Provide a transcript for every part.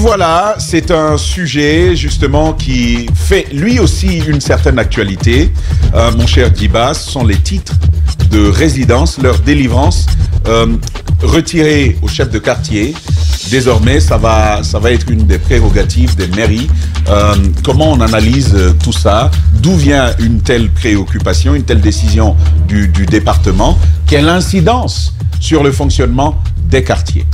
Voilà, c'est un sujet justement qui fait lui aussi une certaine actualité. Euh, mon cher Dibas, ce sont les titres de résidence, leur délivrance euh, retirée au chef de quartier. Désormais, ça va, être une des prérogatives des mairies. Euh, comment on analyse tout ça? D'où vient une telle préoccupation, une telle décision du département? Quelle incidence sur le fonctionnement des quartiers?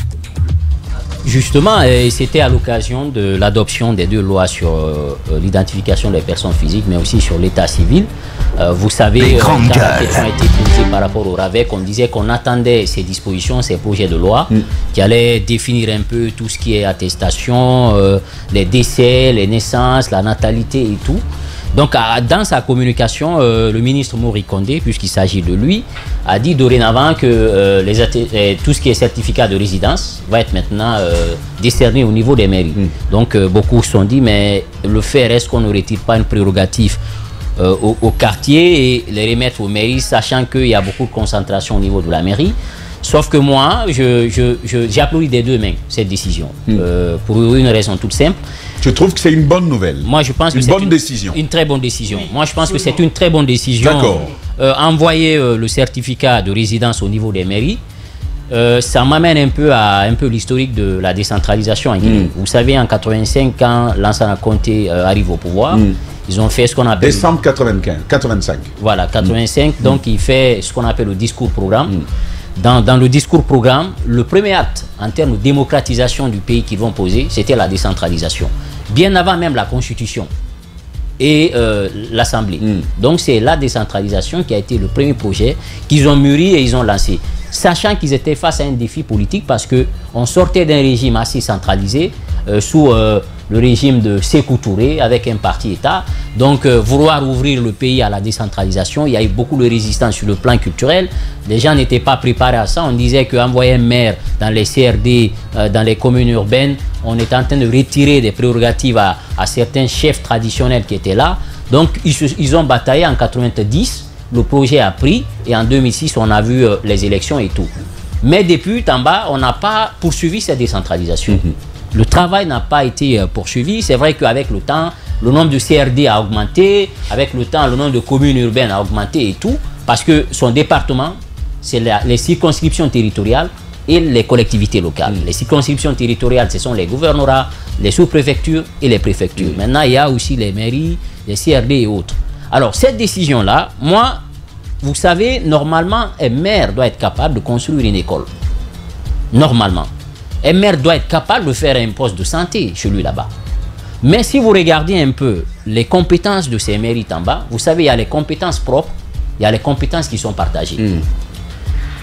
Justement, euh, c'était à l'occasion de l'adoption des deux lois sur euh, euh, l'identification des personnes physiques, mais aussi sur l'état civil. Euh, vous savez, quand la question a été posée par rapport au RAVEC, on disait qu'on attendait ces dispositions, ces projets de loi, qui allaient définir un peu tout ce qui est attestation, euh, les décès, les naissances, la natalité et tout. Donc, à- dans sa communication, euh, le ministre Maurice Condé, puisqu'il s'agit de lui, a dit dorénavant que euh, les euh, tout ce qui est certificat de résidence va être maintenant décerné au niveau des mairies. Donc, euh, beaucoup se sont dit, mais le fait est-ce qu'on ne retire pas une prérogative euh, au, au quartier et les remettre aux mairies, sachant qu'il y a beaucoup de concentration au niveau de la mairie. Sauf que moi, je, je, je- j'applaudis des deux mains cette décision, euh, pour une raison toute simple. Je trouve que c'est une bonne nouvelle. Moi, je pense que Une c'est bonne décision. Une très bonne décision. Moi, je pense que c'est une très bonne décision. D'accord. Euh, envoyer euh, le certificat de résidence au niveau des mairies, euh, ça m'amène un peu à un peu l'historique de la décentralisation en. Guinée. Vous savez, en 85, quand Lansana Conté euh, arrive au pouvoir, ils ont fait ce qu'on appelle. Décembre 95, 85. voilà, 85. Mm. Donc, il fait ce qu'on appelle le discours programme. Dans, dans le discours programme, le premier acte en termes de démocratisation du pays qu'ils vont poser, c'était la décentralisation. Bien avant même la Constitution et euh, l'Assemblée. Donc, c'est la décentralisation qui a été le premier projet qu'ils ont mûri et ils ont lancé. Sachant qu'ils étaient face à un défi politique parce que on sortait d'un régime assez centralisé euh, sous euh, le régime de Sékou Touré avec un parti État. Donc, euh, vouloir ouvrir le pays à la décentralisation, il y a eu beaucoup de résistance sur le plan culturel. Les gens n'étaient pas préparés à ça. On disait qu'envoyer un maire dans les CRD, euh, dans les communes urbaines, on est en train de retirer des prérogatives à, certains chefs traditionnels qui étaient là. Donc, ils, ont bataillé en 90. Le projet a pris et en 2006, on a vu euh, les élections et tout. Mais depuis, en bas, on n'a pas poursuivi cette décentralisation. Le travail n'a pas été euh, poursuivi. C'est vrai qu'avec le temps, le nombre de CRD a augmenté. Avec le temps, le nombre de communes urbaines a augmenté et tout. Parce que son département, c'est les circonscriptions territoriales et les collectivités locales. Les circonscriptions territoriales, ce sont les gouvernorats, les sous-préfectures et les préfectures. Maintenant, il y a aussi les mairies, les CRD et autres. Alors, cette décision-là, moi, vous savez, normalement, un maire doit être capable de construire une école. Normalement. Un maire doit être capable de faire un poste de santé chez lui là-bas. Mais si vous regardez un peu les compétences de ces mairies en bas, vous savez, il y a les compétences propres, il y a les compétences qui sont partagées.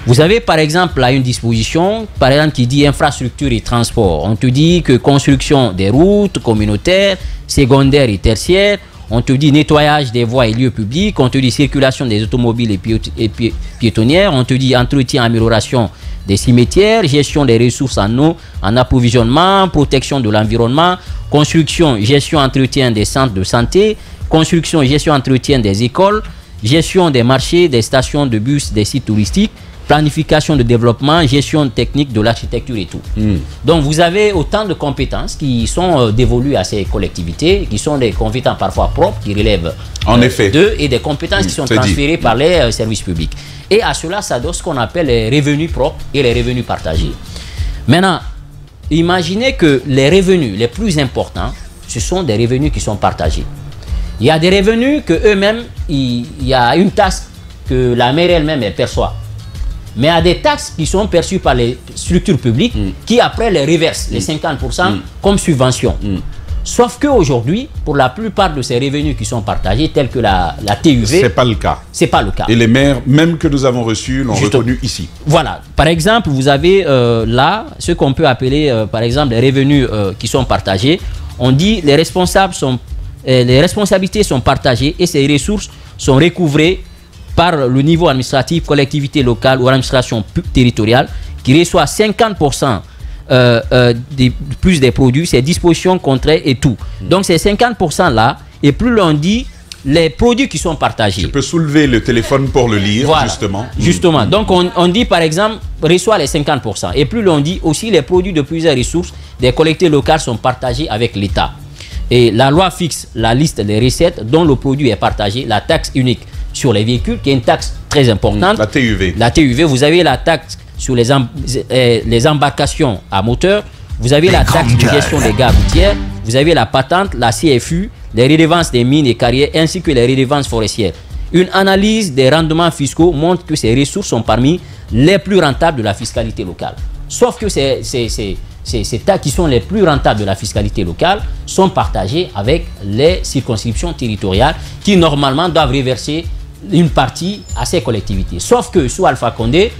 Vous avez par exemple là une disposition, par exemple qui dit infrastructure et transport. On te dit que construction des routes communautaires, secondaires et tertiaires. On te dit nettoyage des voies et lieux publics. On te dit circulation des automobiles et, piét- et pi- piétonnières. On te dit entretien, amélioration des cimetières, gestion des ressources en eau, en approvisionnement, protection de l'environnement, construction, gestion, entretien des centres de santé, construction, gestion, entretien des écoles, gestion des marchés, des stations de bus, des sites touristiques, planification de développement, gestion technique de l'architecture et tout. Donc vous avez autant de compétences qui sont euh, dévolues à ces collectivités, qui sont des compétences parfois propres, qui relèvent En euh, effet. d'eux, et des compétences qui sont transférées par les euh, services publics. Et à cela s'adosse ce qu'on appelle les revenus propres et les revenus partagés. Maintenant, imaginez que les revenus les plus importants, ce sont des revenus qui sont partagés. Il y a des revenus que eux-mêmes, il, y a une taxe que la mairie elle-même elle perçoit. Mais a des taxes qui sont perçues par les structures publiques qui après les reversent, les 50% comme subvention. Sauf qu'aujourd'hui, pour la plupart de ces revenus qui sont partagés, tels que la, la TUV, C'est pas le cas. c'est pas le cas. Et les maires, même que nous avons reçus, l'ont reconnu ici. Voilà. Par exemple, vous avez euh, là ce qu'on peut appeler, euh, par exemple, les revenus euh, qui sont partagés. On dit les responsables sont, les responsabilités sont partagées et ces ressources sont recouvrées par le niveau administratif, collectivité locale ou administration territoriale qui reçoit 50% euh, euh, des- plus des produits, ces dispositions, contrats et tout. Donc ces 50% là, et plus l'on dit les produits qui sont partagés. Tu peux soulever le téléphone pour le lire, justement. Justement. Donc, on, on, dit, par exemple, reçoit les 50%. Et plus l'on dit aussi, les produits de plusieurs ressources des collectivités locales sont partagés avec l'État. Et la loi fixe la liste des recettes dont le produit est partagé, la taxe unique sur les véhicules, qui est une taxe très importante. La TUV. La TUV, vous avez la taxe sur les, euh, les embarcations à moteur, vous avez la taxe de gestion des gares routières, vous avez la patente, la CFU, les redevances des mines et carrières ainsi que les redevances forestières. Une analyse des rendements fiscaux montre que ces ressources sont parmi les plus rentables de la fiscalité locale. Sauf que ces, ces, ces, ces taxes qui sont les plus rentables de la fiscalité locale sont partagées avec les circonscriptions territoriales qui normalement doivent reverser une partie à ces collectivités. Sauf que sous Alpha Condé,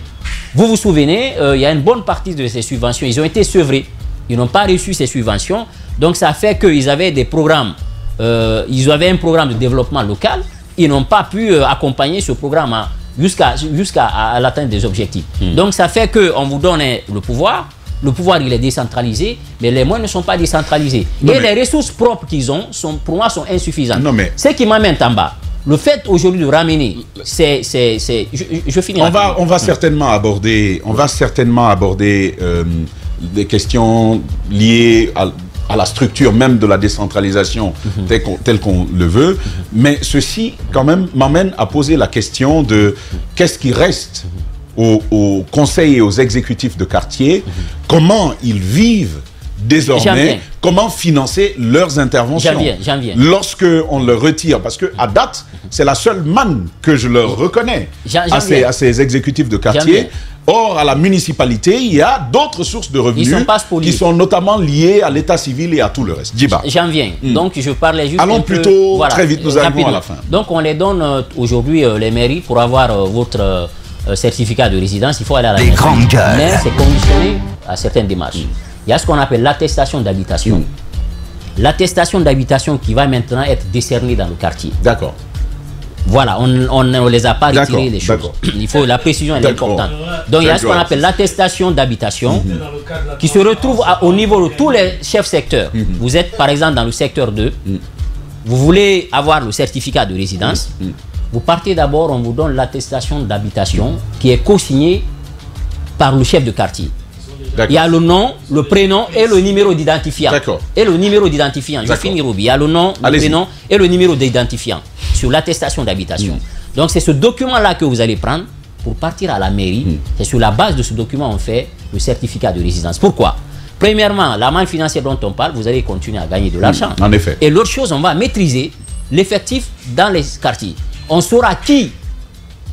vous vous souvenez, euh, il y a une bonne partie de ces subventions, ils ont été sevrés. Ils n'ont pas reçu ces subventions. Donc ça fait qu'ils avaient des programmes, euh, ils avaient un programme de développement local. Ils n'ont pas pu euh, accompagner ce programme jusqu'à jusqu'à l'atteinte des objectifs. Hmm. Donc ça fait qu'on vous donne le pouvoir. Le pouvoir, il est décentralisé, mais les moyens ne sont pas décentralisés. Et les ressources propres qu'ils ont, sont, pour moi, sont insuffisantes. Non, mais... Ce qui m'amène en bas, le fait aujourd'hui de ramener, c'est, je, je, finis. On va, on va certainement aborder, on va certainement aborder euh, des questions liées à, la structure même de la décentralisation mhm. telle qu'on le veut. Mais ceci, quand même, m'amène à poser la question de qu'est-ce qui reste aux, aux, conseils et aux exécutifs de quartier, mhm. comment ils vivent désormais comment financer leurs interventions. J'en viens, Lorsque on le retire, parce que à date, c'est la seule manne que je leur reconnais à, ces, à, ces, exécutifs de quartier. Or, à la municipalité, il y a d'autres sources de revenus qui sont notamment liées à l'état civil et à tout le reste. J'en viens. Hmm. Donc, je parlais juste. Allons plutôt très vite, nous arrivons à la fin. Donc, on les donne euh, aujourd'hui, euh, les mairies, pour avoir euh, votre certificat de résidence. Il faut aller à la mairie. Mais c'est conditionné à certaines démarches. Il y a ce qu'on appelle l'attestation d'habitation. L'attestation d'habitation qui va maintenant être décernée dans le quartier. D'accord. Voilà, on ne les a pas retirés les choses. Il faut la précision est importante. Donc il y a ce qu'on appelle l'attestation d'habitation mhm. qui se retrouve au niveau de tous les chefs secteurs. Mhm. Vous êtes par exemple dans le secteur 2, mhm. vous voulez avoir le certificat de résidence. Vous partez d'abord, on vous donne l'attestation d'habitation qui est co-signée par le chef de quartier. Il y a le nom, le prénom et le numéro d'identifiant. Et le numéro d'identifiant. Je finis, Ruby. Il y a le nom, le prénom et le numéro d'identifiant sur l'attestation d'habitation. Hmm. Donc, c'est ce document-là que vous allez prendre pour partir à la mairie. Hmm. C'est sur la base de ce document on fait le certificat de résidence. Pourquoi? Premièrement, la manne financière dont on parle, vous allez continuer à gagner de l'argent. En effet. Et l'autre chose, on va maîtriser l'effectif dans les quartiers. On saura qui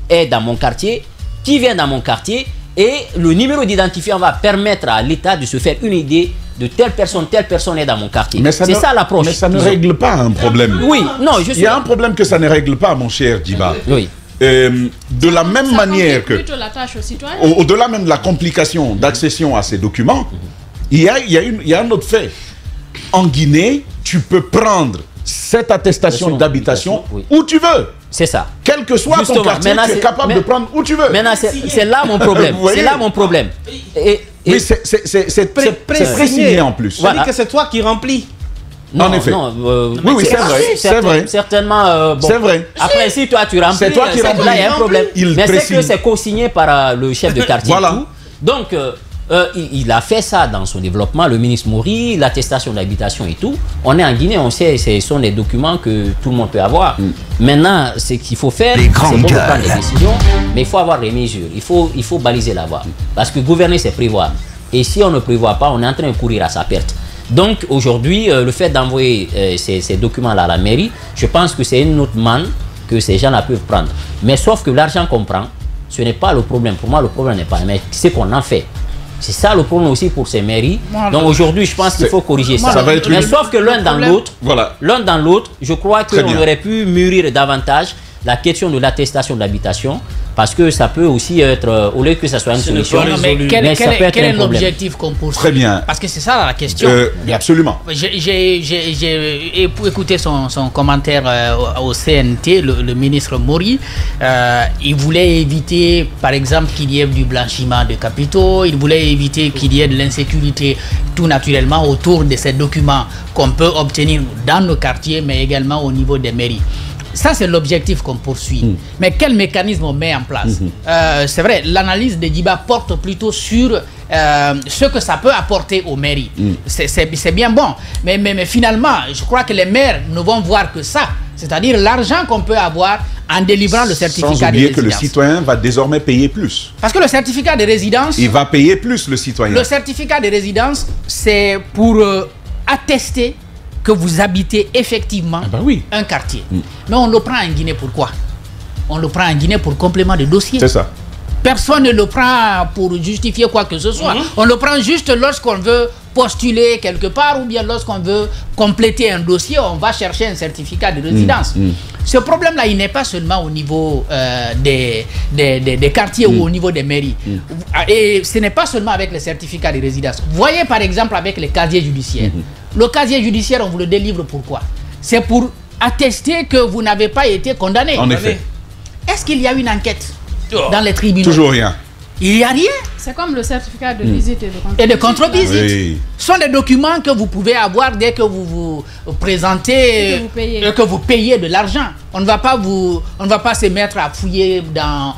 est dans mon quartier, qui vient dans mon quartier et le numéro d'identifiant va permettre à l'État de se faire une idée de telle personne, telle personne est dans mon quartier. C'est ça l'approche. Mais ça ne règle pas un problème. Oui, non, je Il y a un problème que ça ne règle pas, mon cher Diba. Oui. Euh, de la même manière que... Au-delà même de la complication d'accession à ces documents, il, y a, il, y a une, il y a un autre fait. En Guinée, tu peux prendre cette attestation d'habitation où tu veux. C'est ça. Quel que soit ton quartier, tu es capable de prendre où tu veux. Maintenant, c'est là mon problème. c'est là mon problème. Et, oui, c'est précisé en plus. Voilà. que c'est toi qui remplis. Non, en effet. Non, euh, oui, oui, c'est vrai. C'est vrai. Certainement. Euh, c'est vrai. Après, si toi tu remplis, c'est toi qui remplis. Là, il y a un problème. Mais c'est que c'est co-signé par euh, le chef de quartier. voilà. Donc, euh, il, a fait ça dans son développement, le ministre Moury, l'attestation d'habitation et tout. On est en Guinée, on sait, ce sont des documents que tout le monde peut avoir. Mm. Maintenant, ce qu'il faut faire, c'est prendre des décisions, mais il faut avoir des mesures. Il faut, il faut baliser la voie. Parce que gouverner, c'est prévoir. Et si on ne prévoit pas, on est en train de courir à sa perte. Donc aujourd'hui, euh, le fait d'envoyer euh, ces, ces documents-là à la mairie, je pense que c'est une autre manne que ces gens-là peuvent prendre. Mais sauf que l'argent qu'on prend, ce n'est pas le problème. Pour moi, le problème n'est pas. Mais c'est qu'on en fait. C'est ça le problème aussi pour ces mairies. Donc aujourd'hui, je pense qu'il faut corriger ça. Mais sauf que l'un dans l'autre, voilà. l'un dans l'autre, je crois qu'on aurait pu mûrir davantage la question de l'attestation d'habitation parce que ça peut aussi être, euh, au lieu que ça soit une solution, mais, quel, est l'objectif qu'on poursuit? Très bien. Parce que c'est ça la question. Euh, absolument. J'ai écouté son, son commentaire euh, au CNT, le, ministre Mori. il voulait éviter, par exemple, qu'il y ait du blanchiment de capitaux, il voulait éviter qu'il y ait de l'insécurité tout naturellement autour de ces documents qu'on peut obtenir dans nos quartiers, mais également au niveau des mairies. Ça, c'est l'objectif qu'on poursuit. Mm. Mais quel mécanisme on met en place Mm-hmm. Euh, C'est vrai, l'analyse de Diba porte plutôt sur euh, ce que ça peut apporter aux mairies. Mm. C'est- bien bon. Mais, mais, mais finalement, je crois que les maires ne vont voir que ça. C'est-à-dire l'argent qu'on peut avoir en délivrant le Sans certificat de oublier que le résidence. citoyen va désormais payer plus. Parce que le certificat de résidence, Il va payer plus, le citoyen. le certificat de résidence, c'est pour euh, attester que vous habitez effectivement Ah bah oui. un quartier. Mais on le prend en Guinée pourquoi On le prend en Guinée pour complément de dossier. C'est ça. Personne ne le prend pour justifier quoi que ce soit. On le prend juste lorsqu'on veut postuler quelque part ou bien lorsqu'on veut compléter un dossier, on va chercher un certificat de résidence. Ce problème-là, il n'est pas seulement au niveau euh, des, des, des- des quartiers ou au niveau des mairies. Et ce n'est pas seulement avec les certificats de résidence. Voyez par exemple avec les casiers judiciaires. Le casier judiciaire, on vous le délivre pourquoi? C'est pour attester que vous n'avez pas été condamné. En effet. Est-ce qu'il y a une enquête dans les tribunaux? Toujours rien. Il n'y a rien. C'est comme le certificat de visite et de Et de contre-visite. Oui. Ce sont des documents que vous pouvez avoir dès que vous vous présentez Et que vous payez. et que vous payez de l'argent. On ne va pas vous, on ne va pas se mettre à fouiller dans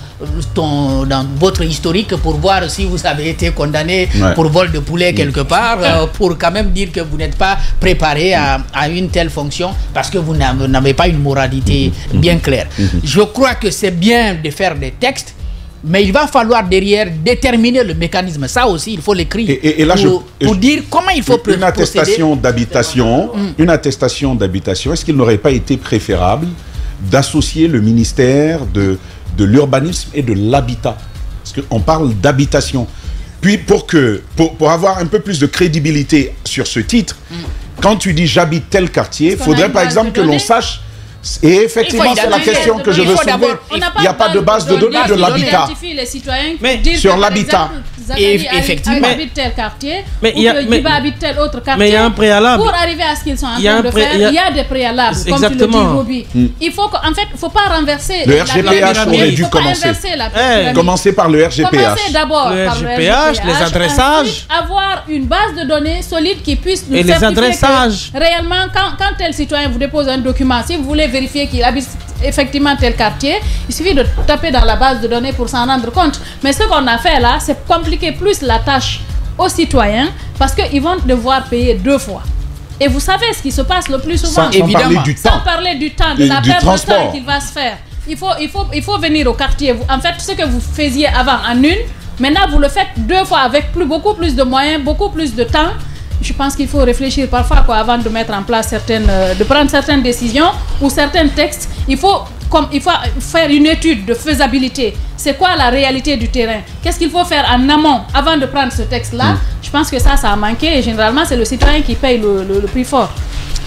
ton, dans votre historique pour voir si vous avez été condamné Ouais. pour vol de poulet quelque part, euh, pour quand même dire que vous n'êtes pas préparé à, à une telle fonction parce que vous n'avez pas une moralité bien claire. Je crois que c'est bien de faire des textes. Mais il va falloir derrière déterminer le mécanisme. Ça aussi, il faut l'écrire. Et- et- et là, je- pour, je- dire comment il faut une attestation d'habitation, Mm. une attestation d'habitation, est-ce qu'il n'aurait pas été préférable d'associer le ministère de, de l'urbanisme et de l'habitat? Parce qu'on parle d'habitation. Puis pour, que, pour, pour avoir un peu plus de crédibilité sur ce titre, Mm. quand tu dis j'habite tel quartier, il faudrait par exemple que l'on sache. Et effectivement, c'est la question que je veux soulever. Il n'y a pas de base de données de l'habitat. Sur l'habitat. Zachary Et- effectivement. habite tel quartier, Mais ou il y a- que mais- Diba habite tel autre quartier. mais il y a un préalable. Pour arriver à ce qu'ils sont en Il y a train de faire, il y a- il y a des préalables, comme tu le dis, Exactement. Roby. Il faut qu'en fait, il ne faut pas renverser Le la RGPH aurait Il dû commencer. Commencer par le RGPH. Commencez d'abord Le par RGPH, les adressages. avoir une base de données solide qui puisse nous Et les adressages. réellement, quand, quand tel citoyen vous dépose un document, si vous voulez vérifier qu'il habite effectivement tel quartier, il suffit de taper dans la base de données pour s'en rendre compte. Mais ce qu'on a fait là, c'est compliquer plus la tâche aux citoyens parce qu'ils vont devoir payer deux fois. Et vous savez ce qui se passe le plus souvent. Sans, sans parler Évidemment. du Sans temps. parler du temps, de Et la perte de temps transport. qu'il va se faire. Il faut, il, faut, il faut venir au quartier. En fait, ce que vous faisiez avant en une, maintenant vous le faites deux fois avec plus, beaucoup plus de moyens, beaucoup plus de temps. Je pense qu'il faut réfléchir parfois quoi, avant de mettre en place certaines, euh, de prendre certaines décisions ou certains textes. Il faut, comme, il faut faire une étude de faisabilité. C'est quoi la réalité du terrain? Qu'est-ce qu'il faut faire en amont avant de prendre ce texte-là? Je pense que ça, ça a manqué et généralement, c'est le citoyen qui paye le, le- le prix fort.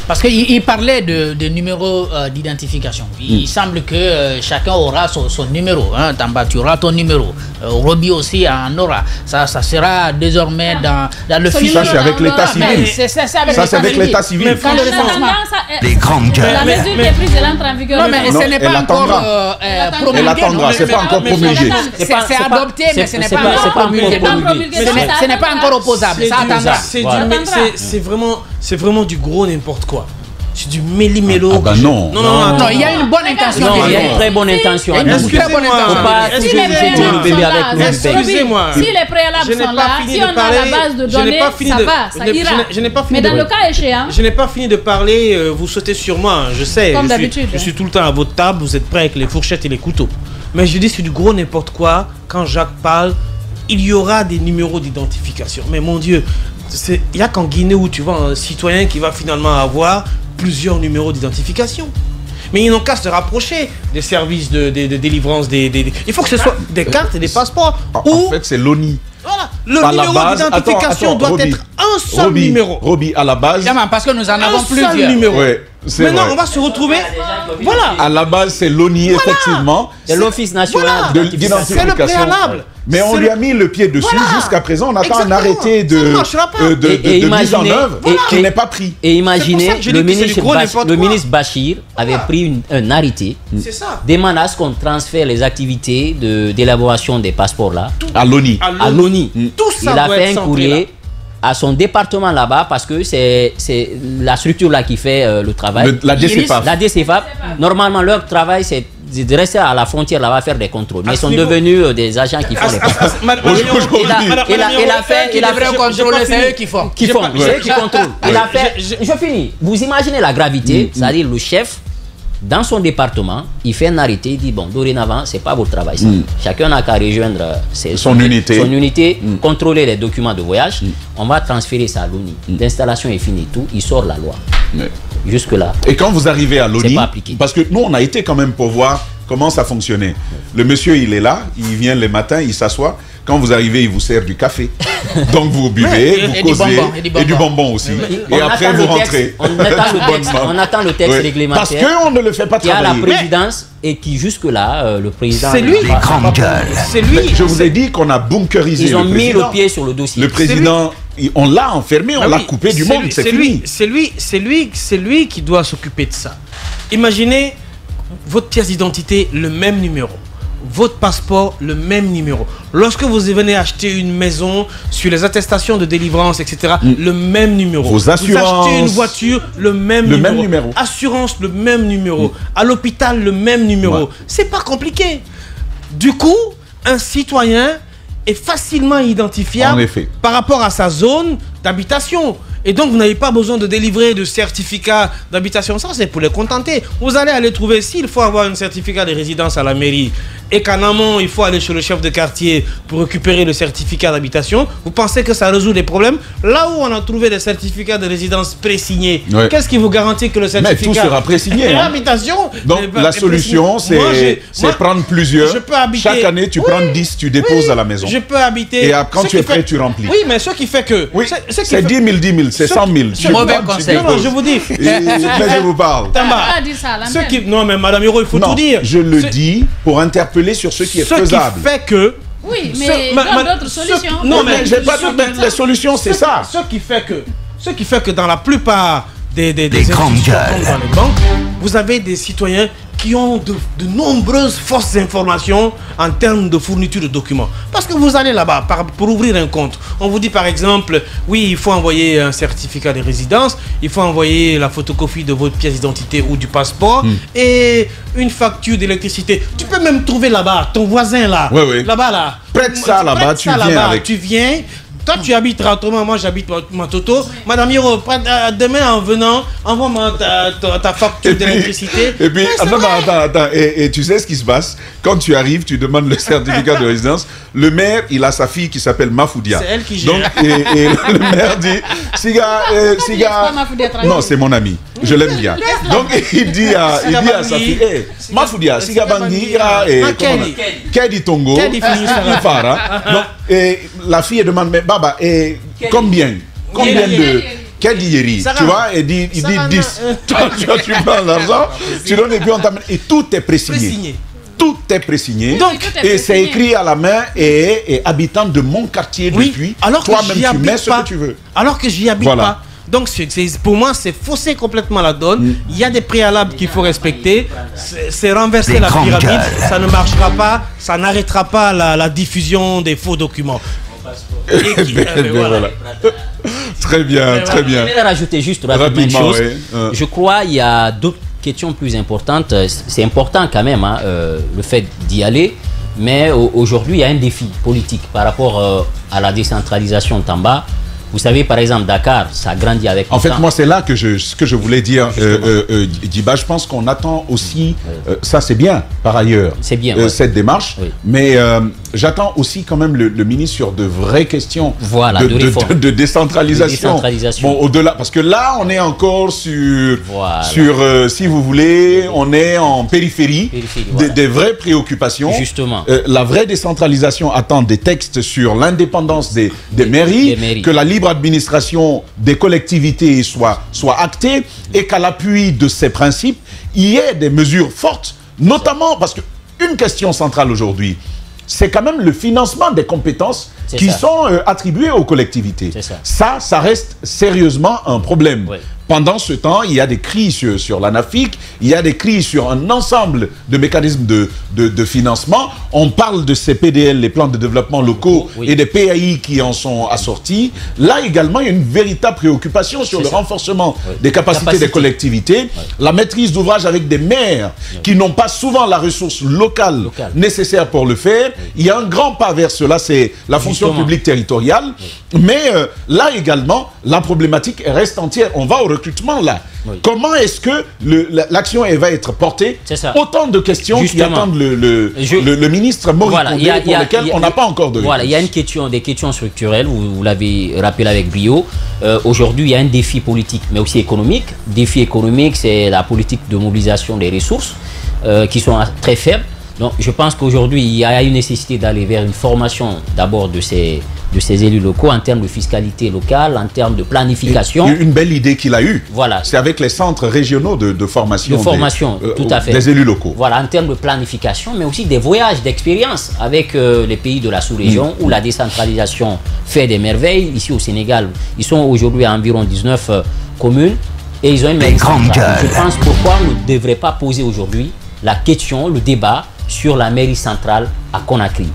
Parce qu'il il parlait de, de numéro euh, d'identification. Il semble que euh, chacun aura son, son numéro. Hein. Tamba, tu auras ton numéro. Euh, Roby aussi en aura. Ça, ça sera désormais dans, dans le fichier. Ça, c'est avec l'état civil. c'est- c'est- c'est avec Ça, c'est avec l'état civil. Mais Quand le recensement- ça, euh, Des grandes gueules. La mesure mais- qui est prise, elle entre en vigueur. Non, mais Non, ce n'est pas encore euh, Elle promulgué. Elle attendra, c'est mais- pas encore promulgué. C'est adopté, mais ce n'est pas encore promulgué. Ce n'est ça ce n'est pas encore opposable. Ça attendra. c'est vraiment du gros n'importe quoi. C'est du méli-mélo. Ah bah que je- non. Non, non, il y a une bonne intention. Non, il y a une très bonne intention. Il y a une très bonne Excusez-moi. intention. Pas jeter le bébé avec le bébé. Excusez-moi. Si les préalables sont là, si de on a la base de données, ça va, ça ira. n'ai- je n'ai pas fini Mais dans le cas échéant, Je n'ai pas fini de parler, euh, vous sautez sur moi, hein, je sais. Comme d'habitude, Je hein. suis tout le temps à votre table, vous êtes prêts avec les fourchettes et les couteaux. Mais je dis c'est du gros n'importe quoi. Quand Jacques parle, il y aura des numéros d'identification. Mais mon Dieu, il n'y a qu'en Guinée où tu vois un citoyen qui va finalement avoir plusieurs numéros d'identification. Mais ils n'ont qu'à se rapprocher des services de, de- de délivrance des, des- des- Il faut que ce soit des cartes et des passeports. En, ou en fait, c'est l'ONI. voilà, le À la numéro base- d'identification doit Roby. être un seul Roby, numéro. Roby, à la base. Parce que nous en avons Un seul plusieurs. numéro. Ouais, Maintenant, vrai. on va se retrouver. Voilà. À la base, c'est l'ONI, effectivement. C'est l'Office national Voilà. de- d'identification. C'est le préalable. Mais on lui a mis le pied dessus. Voilà. Jusqu'à présent, on attend un arrêté de, euh, de, Et- de- et de mise en œuvre et- qui n'est pas pris. Et imaginez, C'est pour ça que je le dis que c'est ministre, du gros Bach- n'importe le ministre Bachir avait Voilà. pris une- un arrêté C'est ça. demandant à ce qu'on transfère les activités de- d'élaboration des passeports là À l'ONI. À l'ONI. Tout ça Il a fait un courrier à son département là-bas parce que c'est c'est la structure là qui fait euh, le travail. Le- la DCFAP. La DCFAP. Normalement, leur travail, c'est de rester à la frontière là-bas faire des contrôles. Mais ils sont niveau- devenus euh, des agents qui font les contrôles. madame- Aujourd'hui- madame- Il a, madame- il a- il a madame- fait, il a c'est eux qui font. qui c'est eux qui contrôlent. Je, finis. Vous imaginez la gravité, c'est-à-dire le chef dans son département, il fait un arrêté, il dit bon, dorénavant, c'est pas votre travail. ça. Chacun n'a qu'à rejoindre euh, ses- Son unité. son unité, contrôler les documents de voyage. On va transférer ça à l'ONU. L'installation est finie, tout. Il sort la loi. Mais- Jusque là. Et quand vous arrivez à l'ONI, parce que nous, on a été quand même pour voir comment ça fonctionnait. Le monsieur, il est là, il vient le matin, il s'assoit. Quand vous arrivez, il vous sert du café. Donc vous buvez, Et- vous et du causez, bonbon, et du et du bonbon. aussi. Et après, vous texte, rentrez. On attend le texte, on attend le texte Oui. réglementaire. Parce qu'on ne le fait pas qui a la travailler. présidence et qui jusque-là, euh, le président... C'est lui. C'est lui. Je vous ai dit qu'on a bunkerisé Ils ont le mis président. le pied sur le dossier. Le président, on l'a enfermé, on Ah l'a coupé du c'est monde, lui- c'est lui, c'est lui, c'est lui, c'est lui qui doit s'occuper de ça. Imaginez votre pièce d'identité, le même numéro. Votre passeport, le même numéro. Lorsque vous venez acheter une maison, sur les attestations de délivrance, etc., le même numéro. Mm. Vos Vous assurances. achetez une voiture, le même Le numéro. même numéro. Mm. Assurance, le même numéro. À l'hôpital, le même numéro. Ouais. C'est pas compliqué. Du coup, un citoyen est facilement identifiable En effet. par rapport à sa zone d'habitation. Et donc, vous n'avez pas besoin de délivrer de certificat d'habitation. Ça, c'est pour les contenter. Vous allez aller trouver, s'il faut avoir un certificat de résidence à la mairie et qu'en amont, il faut aller chez le chef de quartier pour récupérer le certificat d'habitation, vous pensez que ça résout les problèmes? Là où on a trouvé des certificats de résidence pré-signés, Ouais. qu'est-ce qui vous garantit que le Mais certificat tout sera pré-signé. hein. L'habitation Donc n'est pas- la est solution, c'est c'est prendre plusieurs. je peux habiter- Chaque année, tu Oui. prends 10, tu déposes Oui, à la maison. Je peux habiter. Et après, quand Ce tu es fait- prêt, tu remplis. Oui, mais ce qui fait que. Oui, c'est fait- 10 000, 10 000, c'est Ce- 100 000. ce- Tu Mauvais conseil. Non, non, je vous dis. Mais je vous parle. Tamba, ça ce qui, non, mais Madame Hiro, il faut Non, tout dire. je le dis pour sur ce qui est Ce faisable. qui fait que. Oui, ce- mais ma- donne ma- d'autres ce- solutions. Non, mais mais j'ai pas ce- dit- mais la solution, c'est ce- ça. Ce qui fait que. Ce qui fait que dans la plupart des, des, des Des grandes gueules. dans les banques, vous avez des citoyens qui ont de, de nombreuses fausses informations en termes de fourniture de documents. Parce que vous allez là-bas pour ouvrir un compte. On vous dit par exemple, oui, il faut envoyer un certificat de résidence, il faut envoyer la photocopie de votre pièce d'identité ou du passeport Hmm. et une facture d'électricité. Tu peux même trouver là-bas, ton voisin là. Ouais, ouais. Là-bas là. Prête ça là-bas, tu viens avec. Tu viens. Toi, tu habites Ratoma, moi j'habite Matoto. Madame Hiro, euh, demain en venant, envoie-moi ta, ta, ta facture Et puis, d'électricité. et puis Oui, attends, attends, attends. Et, et tu sais ce qui se passe? Quand tu arrives, tu demandes le certificat de résidence. Le maire, il a sa fille qui s'appelle Mafoudia. C'est elle qui gère. Donc, et, et le maire dit Siga, euh, Siga. pas Mafoudia travailler. Non, c'est mon ami. Je l'aime bien. Donc, il dit à, il dit à sa fille Eh, Mafoudia, Siga Siga Bangi, Bangi, ira, et ah, comment on Kedi. Tongo. Il part, hein. Donc, et la fille demande Mais Baba, et combien? Combien de. Kedi tu vois, et dit, il dit Sarah, 10. euh, Toi, tu, prends l'argent, tu donnes et puis on t'amène. Et tout est présigné. Tout est présigné. Donc, est et c'est écrit à la main et, et habitant de mon quartier Oui, depuis. alors toi-même tu mets ce pas. que tu veux. Alors que j'y habite Voilà. pas. Donc pour moi, c'est fausser complètement la donne. Mm. Il y a des préalables qu'il faut respecter. C'est renverser la pyramide. Ça ne marchera pas. Ça n'arrêtera pas la, la diffusion des faux documents. Et qui- Ben, euh, ben, voilà. voilà. Très bien, très Je bien. vais rajouter juste rapidement une chose. ouais. Euh. Je crois qu'il y a d'autres questions plus importantes. C'est important quand même, hein, euh, le fait d'y aller. Mais au- aujourd'hui, il y a un défi politique par rapport euh, à la décentralisation de Tamba. Vous savez, par exemple, Dakar, ça a grandi avec En le fait, temps. moi, c'est là que je, ce que je voulais dire, euh, euh, euh, Diba. Je pense qu'on attend aussi, euh, ça c'est bien par ailleurs, C'est bien, euh, ouais. cette démarche, Oui. mais euh, j'attends aussi quand même le, le ministre sur de vraies questions Voilà, de, de de- réforme. de- de décentralisation. De décentralisation. Bon, au-delà, parce que là, on est encore sur, Voilà. sur euh, si vous voulez, on est en périphérie, Périphérie, des, voilà. des vraies préoccupations. Justement. Euh, la vraie décentralisation attend des textes sur l'indépendance des, des mairies, des mairies. que la libre administration des collectivités soit, soit actée et qu'à l'appui de ces principes, il y ait des mesures fortes, notamment parce que une question centrale aujourd'hui, c'est quand même le financement des compétences qui ça. sont euh, attribués aux collectivités. Ça. ça, ça reste sérieusement un problème. Pendant ce temps, il y a des cris sur, sur l'ANAFIC, il y a des cris sur un ensemble de mécanismes de, de, de financement. On parle de ces PDL, les plans de développement locaux, Oui. et des PAI qui en sont assortis. Là également, il y a une véritable préoccupation sur le ça. renforcement Oui. des capacités Capacité. des collectivités, la maîtrise d'ouvrage avec des maires qui n'ont pas souvent la ressource locale, Locale. nécessaire pour le faire. Il y a un grand pas vers cela, c'est la fonction publique territoriale. Mais euh, là également, la problématique reste entière. On va au recrutement là. Oui. Comment est-ce que l'action va être portée ça. Autant de questions qui Justement. attendent le, le, Je- le- le ministre Maurice Voilà, Condé, a- pour a- a- on n'a pas encore de Voilà, il y a une question, des questions structurelles, vous, vous l'avez rappelé avec brio. Euh, Aujourd'hui, il y a un défi politique, mais aussi économique. Défi économique, c'est la politique de mobilisation des ressources euh, qui sont très faibles. Donc, je pense qu'aujourd'hui, il y a une nécessité d'aller vers une formation d'abord de ces, de ces élus locaux en termes de fiscalité locale, en termes de planification. Une, une belle idée qu'il a eue. Voilà. C'est avec les centres régionaux de, de formation. de des- formation, euh, tout à fait. Des élus locaux. Voilà, en termes de planification, mais aussi des voyages d'expérience avec euh, les pays de la sous-région Mm. où la décentralisation fait des merveilles. Ici au Sénégal, ils sont aujourd'hui à environ 19 euh, communes et ils ont une gueules. Je pense pourquoi on ne devrait pas poser aujourd'hui la question, le débat sur la mairie centrale à Conakry.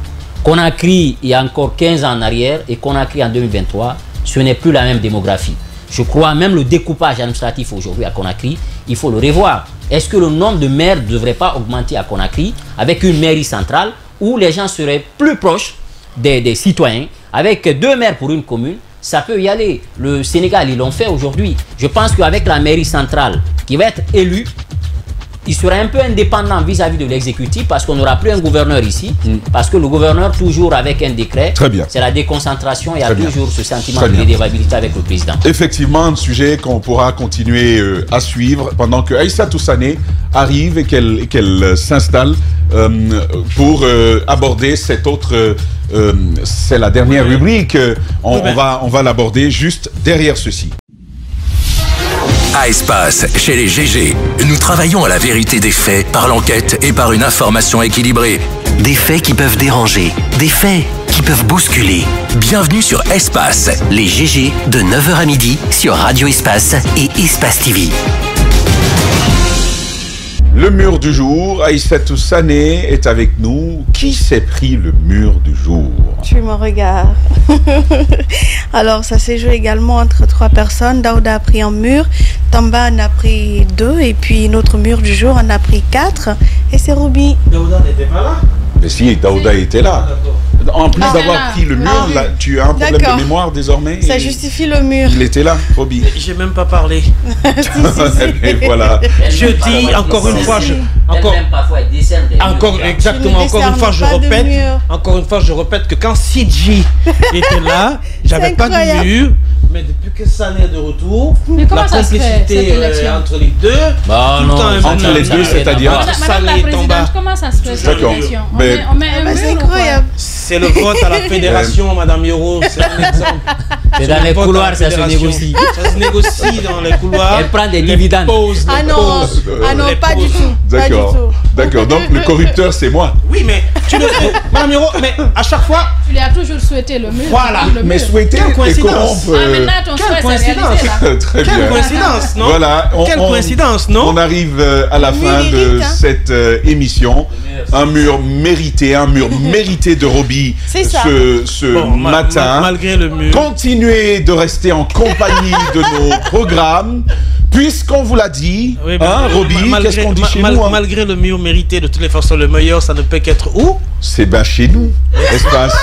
Conakry, il y a encore 15 ans en arrière et Conakry en 2023, ce n'est plus la même démographie. Je crois même le découpage administratif aujourd'hui à Conakry, il faut le revoir. Est-ce que le nombre de maires ne devrait pas augmenter à Conakry avec une mairie centrale où les gens seraient plus proches des, citoyens? Avec deux maires pour une commune ça peut y aller. Le Sénégal, ils l'ont fait aujourd'hui. Je pense qu'avec la mairie centrale qui va être élue, il sera un peu indépendant vis-à-vis de l'exécutif parce qu'on n'aura plus un gouverneur ici. Parce que le gouverneur, toujours avec un décret, Mm. Très bien. c'est la déconcentration. Il y a bien. toujours ce sentiment de bien. redevabilité avec le président. Effectivement, un sujet qu'on pourra continuer euh, à suivre pendant que Aïssa Toussané arrive et qu'elle et euh, s'installe euh, pour aborder cette autre. c'est la dernière rubrique. On, Oui, mais- on va, on va l'aborder juste derrière ceci. À Espace, chez les GG, nous travaillons à la vérité des faits par l'enquête et par une information équilibrée. Des faits qui peuvent déranger, des faits qui peuvent bousculer. Bienvenue sur Espace. Les GG de 9h à midi sur Radio Espace et Espace TV. Le mur du jour, Aïssa Toussané est avec nous. Qui s'est pris le mur du jour? Tu me regardes. Alors, ça s'est joué également entre trois personnes. Daouda a pris un mur, Tamba en a pris deux, et puis notre mur du jour en a pris quatre. Et c'est Ruby. Daouda n'était pas là. Mais si, Daouda était là. En plus Ah, d'avoir pris le mur, Ah. là, tu as un problème de mémoire désormais Ça justifie le mur. Il était là, Roby. J'ai même pas parlé. Et voilà. Je dis encore une fois, je, encore, encore exactement, encore une fois, je répète, encore une fois, je répète que quand CG était là, j'avais pas de mur, mais que Sané est de retour, Mais comment la ça se fait, complicité cette euh, entre les deux, Bah tout le non, temps un entre les ça deux, c'est-à-dire voir. Madame, Madame Sané la est en bas. Présidente, comment ça se fait cette élection On met, on met un Bah, mur c'est incroyable. C'est le vote à la fédération, Madame Yoro, c'est un exemple. C'est dans les couloirs, ça se négocie. Ça se négocie dans les couloirs. Elle prend des dividendes. les Ah non, ah non pas du tout. D'accord. D'accord. Donc le corrupteur, c'est moi. Oui, mais tu le. Madame mais à chaque fois. Tu lui as toujours souhaité le mur. Voilà. Le Mais souhaiter Quelle et coïncidence. corrompre. Ah, euh, maintenant, ton Quelle coïncidence. réalisé là. Très Quelle bien. coïncidence, non Voilà, on, Quelle on- coïncidence, non On arrive euh, à la fin de hein. cette euh, émission. Un mur mérité, un mur mérité de Roby C'est ça. ce, ce Bon, ma- matin. ma- malgré le mur. Continuez de rester en compagnie de nos programmes, puisqu'on vous l'a dit, Oui, hein, Roby, qu'est-ce qu'on dit chez mal- nous hein Malgré le mur mérité, de toutes les façons, le meilleur, ça ne peut qu'être où? C'est bien chez nous, espace.